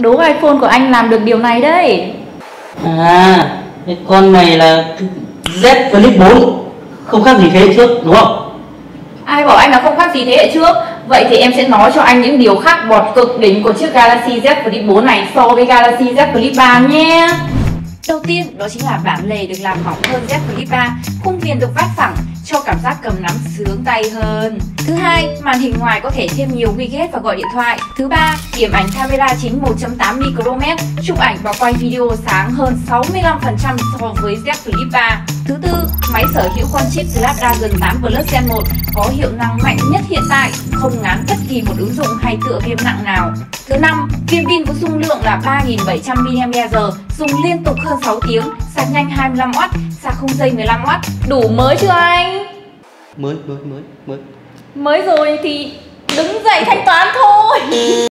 Đố iPhone của anh làm được điều này đấy. À, cái con này là Z Flip 4 Không khác gì thế hệ trước đúng không? Ai bảo anh là không khác gì thế hệ trước? Vậy thì em sẽ nói cho anh những điều khác bọt cực đỉnh của chiếc Galaxy Z Flip 4 này so với Galaxy Z Flip 3 nhé. Đầu tiên đó chính là bản lề được làm mỏng hơn Z Flip 3 Khung viền được vát phẳng giác cầm nắm sướng tay hơn Thứ hai, màn hình ngoài có thể thêm nhiều widget và gọi điện thoại Thứ ba, điểm ảnh camera chính 1.8 micromet chụp ảnh và quay video sáng hơn 65% so với Z Flip 3 Thứ tư, máy sở hữu con chip Snapdragon 8 Plus Gen 1 có hiệu năng mạnh nhất hiện tại, không ngán bất kỳ một ứng dụng hay tựa game nặng nào. Thứ năm, viên pin có dung lượng là 3.700 mAh, dùng liên tục hơn 6 tiếng, sạc nhanh 25W, sạc không dây 15W. Đủ mới chưa anh? Mới, mới, mới, mới Mới rồi thì đứng dậy thanh toán thôi.